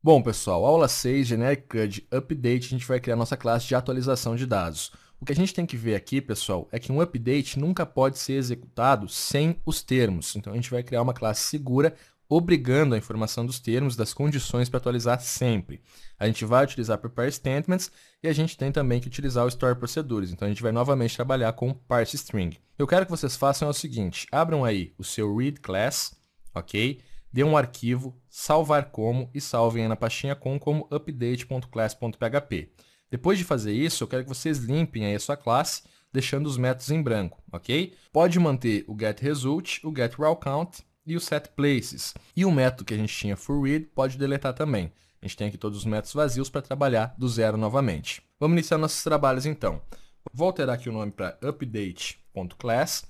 Bom, pessoal, aula 6, Generic CUD Update, a gente vai criar nossa classe de atualização de dados. O que a gente tem que ver aqui, pessoal, é que um update nunca pode ser executado sem os termos. Então, a gente vai criar uma classe segura, obrigando a informação dos termos, das condições para atualizar sempre. A gente vai utilizar prepare statements e a gente tem também que utilizar o store procedures. Então, a gente vai novamente trabalhar com parse string. Eu quero que vocês façam o seguinte, abram aí o seu read class, ok? Dê um arquivo, salvar como e salvem aí na pastinha com como update.class.php. Depois de fazer isso, eu quero que vocês limpem aí a sua classe, deixando os métodos em branco, ok? Pode manter o getResult, o getRawCount e o setPlaces. E o método que a gente tinha forRead pode deletar também. A gente tem aqui todos os métodos vazios para trabalhar do zero novamente. Vamos iniciar nossos trabalhos então. Vou alterar aqui o nome para update.class,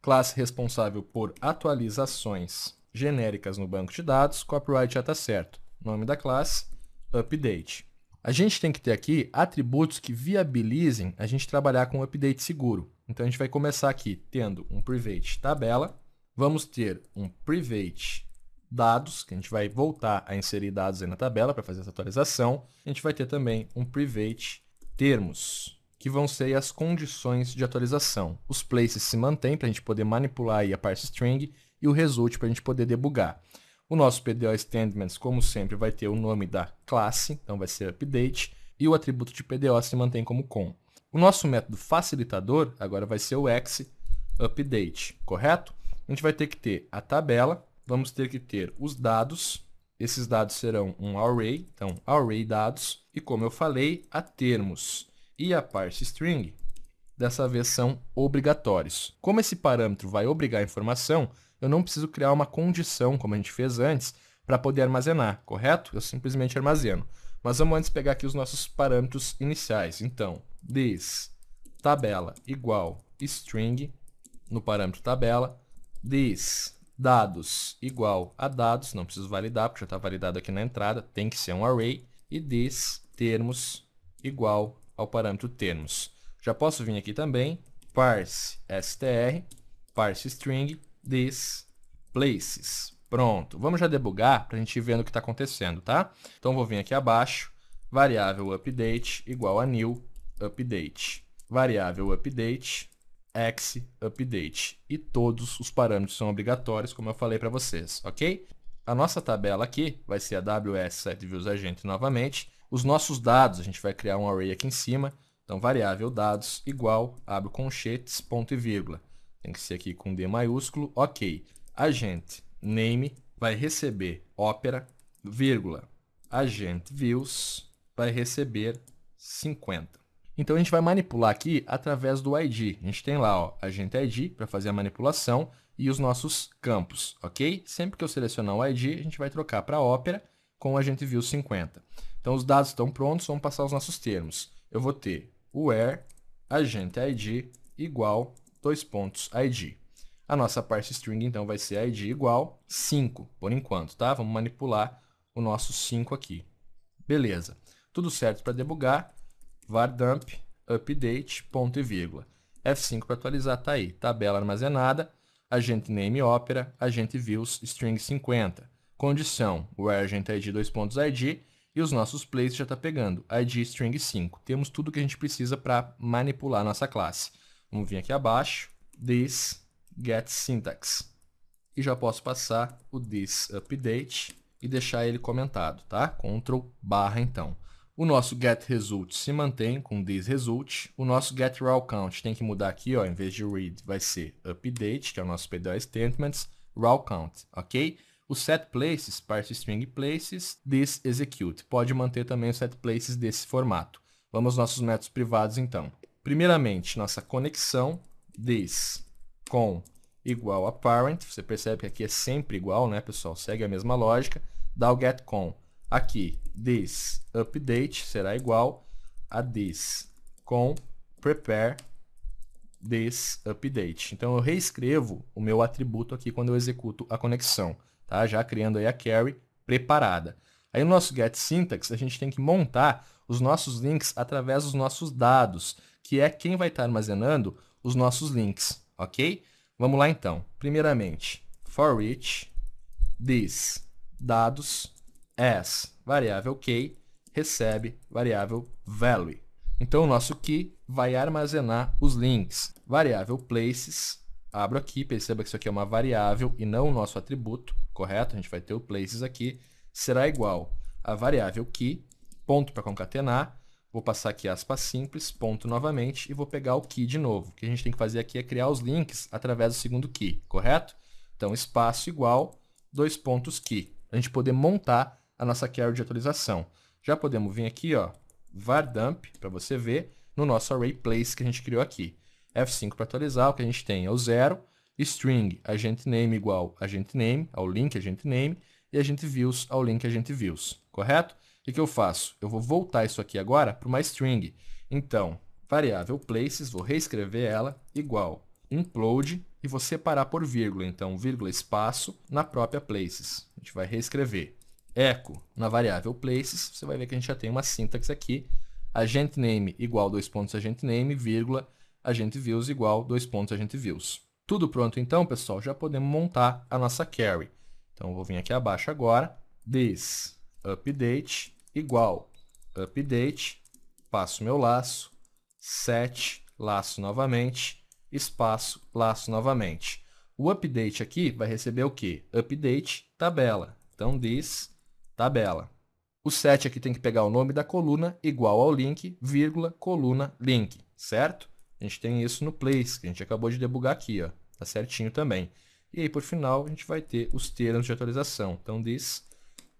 classe responsável por atualizações genéricas no banco de dados, copyright já está certo. Nome da classe, update. A gente tem que ter aqui atributos que viabilizem a gente trabalhar com update seguro. Então, a gente vai começar aqui tendo um private tabela, vamos ter um private dados, que a gente vai voltar a inserir dados aí na tabela para fazer essa atualização. A gente vai ter também um private termos, que vão ser as condições de atualização. Os places se mantêm para a gente poder manipular aí a parse string e o result para a gente poder debugar. O nosso PDO Statements, como sempre, vai ter o nome da classe, então vai ser update, e o atributo de PDO se mantém como com. O nosso método facilitador agora vai ser o x update, correto? A gente vai ter que ter a tabela, vamos ter que ter os dados, esses dados serão um array, então array dados, e como eu falei, a termos e a parse string, dessa vez são obrigatórios. Como esse parâmetro vai obrigar a informação, eu não preciso criar uma condição, como a gente fez antes, para poder armazenar, correto? Eu simplesmente armazeno. Mas vamos antes pegar aqui os nossos parâmetros iniciais. Então, this tabela igual string no parâmetro tabela, this dados igual a dados, não preciso validar, porque já está validado aqui na entrada, tem que ser um array, e this termos igual ao parâmetro termos. Já posso vir aqui também, parse str, parse string, these places. Pronto, vamos já debugar para a gente ir vendo o que está acontecendo, tá? Então, vou vir aqui abaixo, variável update igual a new update. Variável update, x update. E todos os parâmetros são obrigatórios, como eu falei para vocês, ok? A nossa tabela aqui vai ser a ws setviewsagent novamente. Os nossos dados, a gente vai criar um array aqui em cima. Então, variável dados igual, abre conchetes, ponto e vírgula. Tem que ser aqui com D maiúsculo. Ok. Agente name vai receber opera, vírgula. Agente views vai receber 50. Então, a gente vai manipular aqui através do ID. A gente tem lá, ó, agente ID para fazer a manipulação e os nossos campos, ok? Sempre que eu selecionar o ID, a gente vai trocar para Opera com o agente views 50. Então, os dados estão prontos, vamos passar os nossos termos. Eu vou ter where agente ID igual dois pontos id. A nossa parse string, então, vai ser id igual 5, por enquanto, tá? Vamos manipular o nosso 5 aqui. Beleza. Tudo certo para debugar. var dump update, ponto e vírgula. F5 para atualizar está aí. Tabela armazenada, agente name opera, agente views string 50. Condição, where agente id dois pontos id e os nossos places já está pegando id string 5. Temos tudo que a gente precisa para manipular a nossa classe. Vamos vir aqui abaixo, this get syntax. E já posso passar o this update e deixar ele comentado, tá? Ctrl barra então. O nosso get result se mantém com this result. O nosso get raw count tem que mudar aqui, ó, em vez de read vai ser update, que é o nosso PDO statements, raw count, ok? O set places, parse string places, this execute. Pode manter também o set places desse formato. Vamos aos nossos métodos privados então. Primeiramente, nossa conexão this com igual a parent. Você percebe que aqui é sempre igual, né, pessoal? Segue a mesma lógica. Dá o get com. Aqui, this update será igual a this com prepare this update. Então, eu reescrevo o meu atributo aqui quando eu executo a conexão, tá? Já criando aí a carry preparada. Aí no nosso get syntax, a gente tem que montar os nossos links através dos nossos dados que é quem vai estar armazenando os nossos links, ok? Vamos lá então. Primeiramente, for each this dados as variável key recebe variável value. Então, o nosso key vai armazenar os links. Variável places, abro aqui, perceba que isso aqui é uma variável e não o nosso atributo, correto? A gente vai ter o places aqui, será igual a variável key, ponto para concatenar, vou passar aqui aspas simples, ponto novamente, e vou pegar o key de novo. O que a gente tem que fazer aqui é criar os links através do segundo key, correto? Então, espaço igual, dois pontos key, a gente poder montar a nossa carry de atualização. Já podemos vir aqui, ó, vardump, para você ver, no nosso array place que a gente criou aqui. F5 para atualizar, o que a gente tem é o zero, string agent name igual agent name, ao link agent name, e agent views ao link agent views, correto? O que, eu faço? Eu vou voltar isso aqui agora para uma string. Então, variável places, vou reescrever ela, igual implode, e vou separar por vírgula. Então, vírgula espaço na própria places. A gente vai reescrever echo na variável places, você vai ver que a gente já tem uma sintaxe aqui, agent name igual dois pontos agent name, vírgula, agent views igual dois pontos agent views. Tudo pronto então, pessoal, já podemos montar a nossa carry. Então, vou vir aqui abaixo agora, this update igual update, passo meu laço, set, laço novamente, espaço, laço novamente. O update aqui vai receber o quê? Update tabela. Então, this tabela. O set aqui tem que pegar o nome da coluna igual ao link, vírgula, coluna, link, certo? A gente tem isso no place, que a gente acabou de debugar aqui, ó. Tá certinho também. E aí, por final, a gente vai ter os termos de atualização. Então, this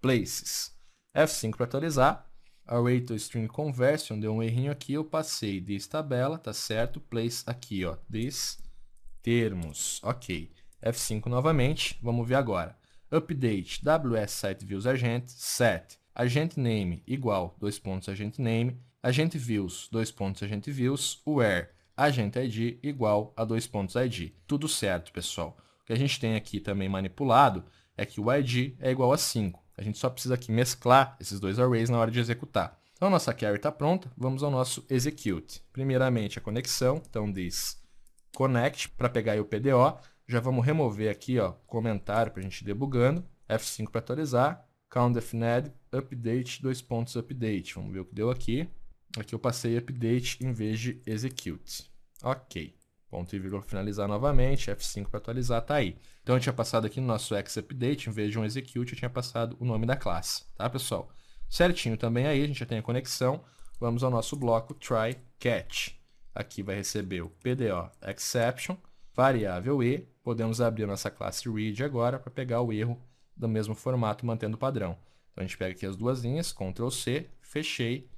places. F5 para atualizar. Array to string conversion, deu um errinho aqui, eu passei this tabela, tá certo? Place aqui, ó, this termos. Ok. F5 novamente, vamos ver agora update ws site views agent set agent name igual dois pontos agent name agent views dois pontos agent views where agent id igual a dois pontos id tudo certo pessoal o que a gente tem aqui também manipulado é que o id é igual a 5 a gente só precisa aqui mesclar esses dois arrays na hora de executar então a nossa carry está pronta vamos ao nosso execute primeiramente a conexão então diz connect para pegar o PDO já vamos remover aqui, ó, comentário para a gente debugando. F5 para atualizar. CountDefned, update, dois pontos update. Vamos ver o que deu aqui. Aqui eu passei update em vez de execute. Ok. Ponto e vírgula finalizar novamente, F5 para atualizar, tá aí. Então eu tinha passado aqui no nosso xUpdate, em vez de um execute, eu tinha passado o nome da classe, tá pessoal? Certinho também aí, a gente já tem a conexão. Vamos ao nosso bloco try catch. Aqui vai receber o PDO exception, variável e, podemos abrir a nossa classe read agora para pegar o erro do mesmo formato, mantendo o padrão. Então, a gente pega aqui as duas linhas, Ctrl C, fechei,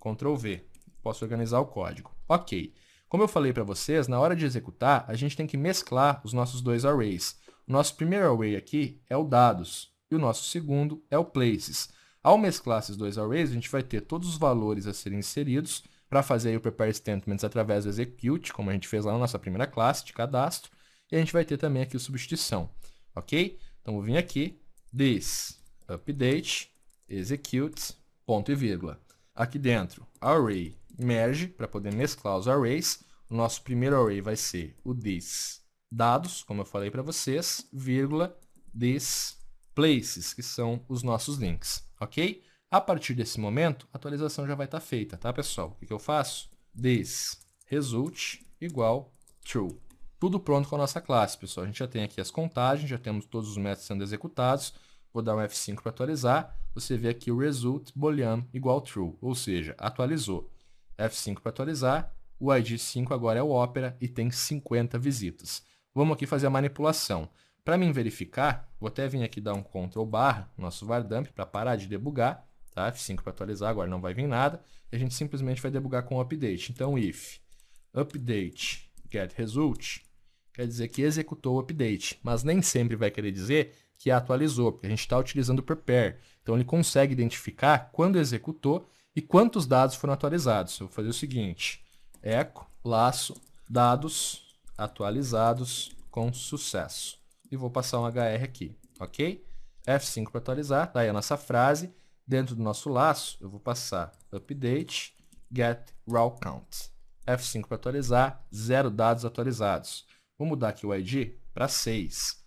Ctrl V. Posso organizar o código. Ok. Como eu falei para vocês, na hora de executar, a gente tem que mesclar os nossos dois arrays. O nosso primeiro array aqui é o dados, e o nosso segundo é o places. Ao mesclar esses dois arrays, a gente vai ter todos os valores a serem inseridos para fazer o prepare statements através do execute, como a gente fez lá na nossa primeira classe de cadastro, e a gente vai ter também aqui o substituição, ok? Então, vou vir aqui, this update execute, ponto e vírgula. Aqui dentro, array merge, para poder mesclar os arrays. O nosso primeiro array vai ser o this dados, como eu falei para vocês, vírgula, this places, que são os nossos links, ok? A partir desse momento, a atualização já vai estar tá feita, tá, pessoal? O que, eu faço? This result igual true. Tudo pronto com a nossa classe, pessoal. A gente já tem aqui as contagens, já temos todos os métodos sendo executados. Vou dar um F5 para atualizar. Você vê aqui o result boolean igual true, ou seja, atualizou. F5 para atualizar. O ID 5 agora é o Opera e tem 50 visitas. Vamos aqui fazer a manipulação. Para mim verificar, vou até vir aqui dar um Ctrl barra, nosso vardump, para parar de debugar. Tá? F5 para atualizar, agora não vai vir nada. E a gente simplesmente vai debugar com o update. Então, if update get result, quer dizer que executou o update. Mas nem sempre vai querer dizer que atualizou, porque a gente está utilizando o prepare. Então, ele consegue identificar quando executou e quantos dados foram atualizados. Eu vou fazer o seguinte, echo, laço, dados atualizados com sucesso. E vou passar um HR aqui, ok? F5 para atualizar, daí a nossa frase. Dentro do nosso laço, eu vou passar update get raw count. F5 para atualizar, zero dados atualizados. Vou mudar aqui o ID para 6.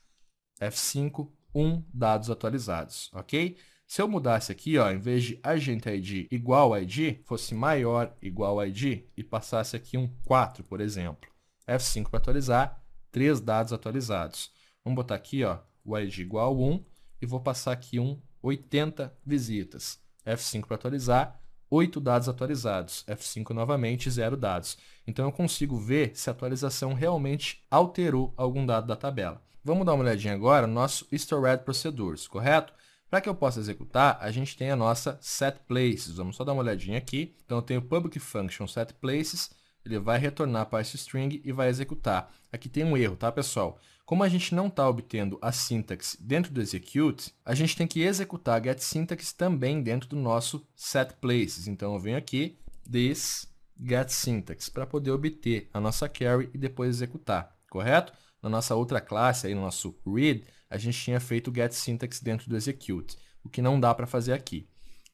F5, 1 dados atualizados, ok? Se eu mudasse aqui, ó, em vez de agent ID igual ID, fosse maior igual ID e passasse aqui um 4, por exemplo. F5 para atualizar, três dados atualizados. Vamos botar aqui ó, o ID igual a 1 e vou passar aqui um 80 visitas. F5 para atualizar, 8 dados atualizados. F5 novamente, 0 dados. Então eu consigo ver se a atualização realmente alterou algum dado da tabela. Vamos dar uma olhadinha agora no nosso Stored Procedures, correto? Para que eu possa executar, a gente tem a nossa setPlaces. Vamos só dar uma olhadinha aqui. Então eu tenho public function setPlaces, ele vai retornar para esse string e vai executar. Aqui tem um erro, tá, pessoal? Como a gente não está obtendo a syntax dentro do execute, a gente tem que executar getSyntax também dentro do nosso setPlaces. Então eu venho aqui, this getSyntax, para poder obter a nossa carry e depois executar, correto? Na nossa outra classe, aí no nosso read, a gente tinha feito o getSyntax dentro do execute, o que não dá para fazer aqui.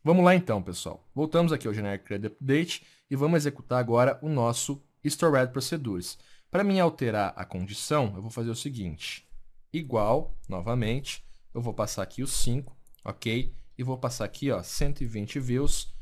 Vamos lá então, pessoal. Voltamos aqui ao Generic Thread Update e vamos executar agora o nosso Stored Procedures. Para mim alterar a condição, eu vou fazer o seguinte. Igual, novamente, eu vou passar aqui os 5, ok? E vou passar aqui ó, 120 views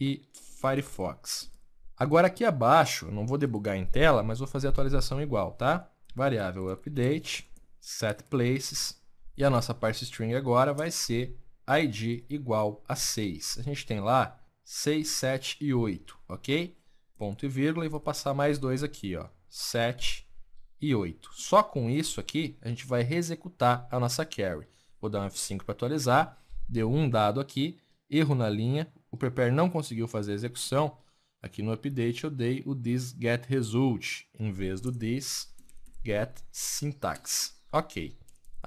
e Firefox. Agora aqui abaixo, não vou debugar em tela, mas vou fazer a atualização igual, tá? Variável update, set places, e a nossa parse string agora vai ser id igual a 6. A gente tem lá 6, 7 e 8, ok? Ponto e vírgula, e vou passar mais dois aqui, ó, 7 e 8. Só com isso aqui, a gente vai executar a nossa carry. Vou dar um F5 para atualizar, deu um dado aqui, erro na linha, o prepare não conseguiu fazer a execução, Aqui no update eu dei o this get result em vez do this get syntax. Ok.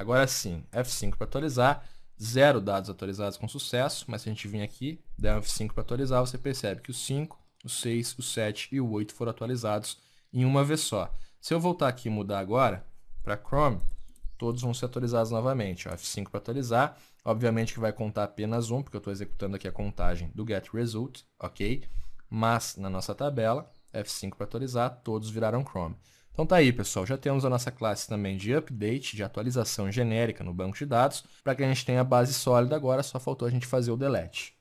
Agora sim, F5 para atualizar, zero dados atualizados com sucesso, mas se a gente vir aqui, der um F5 para atualizar, você percebe que o 5, o 6, o 7 e o 8 foram atualizados em uma vez só. Se eu voltar aqui e mudar agora para Chrome, todos vão ser atualizados novamente. Ó, F5 para atualizar, obviamente que vai contar apenas um, porque eu estou executando aqui a contagem do getResult, ok? mas na nossa tabela, F5 para atualizar, todos viraram Chrome. Então tá aí, pessoal, já temos a nossa classe também de update, de atualização genérica no banco de dados, para que a gente tenha a base sólida agora, só faltou a gente fazer o delete.